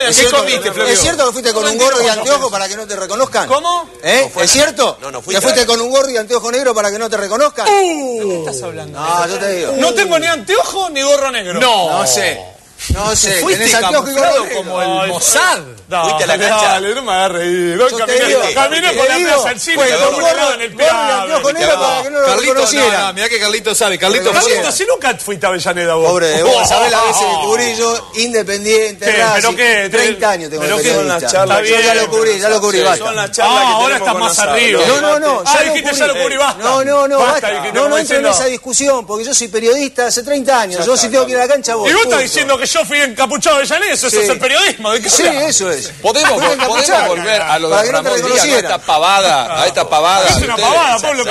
¿Qué cierto- comiste, Flavio? ¿Es cierto que fuiste con No un gorro y anteojo para que no te reconozcan? ¿Cómo? ¿Eh? ¿Es cierto? No, no ¿Que fuiste. fuiste con un gorro y anteojo negro para que no te reconozcan? ¿Qué estás hablando? No, yo te digo. No tengo ni anteojo ni gorro negro. No sé. No sé. Fuiste tenés anteojo y gorro negro. como el Mossad. Fuiste a la cancha. Dale, no me hagas reír. Caminé, por la plaza del cine con un gorro- en el gorro piano. negro para que no lo Carlito, no, reconocieran. no, mirá que Carlito sabe. Carlito. Carlito, si nunca fuiste a Avellaneda vos. Pobre de vos, sabés las veces que cubrí yo, independiente, ¿Qué? Racing, ¿Pero qué? 30 años tengo ¿Pero de qué? periodista. Son las charlas Yo que ya lo cubrí, ya lo cubrí, Sí, basta. son las charlas Ah, que ahora estás más Asado. arriba. No, no, no, Ah, dijiste ya lo cubrí, basta. No, no, no, Basta, No, no entro en esa discusión, porque yo soy periodista hace 30 años. Yo si tengo que ir a la cancha. Y vos estás diciendo que yo fui encapuchado de Avellaneda, eso, es el periodismo. ¿De qué Sí, eso es. ¿Podemos, volver a lo de que no Ramón Díaz, a esta pavada, a esta pavada. Es de una pavada, Pablo.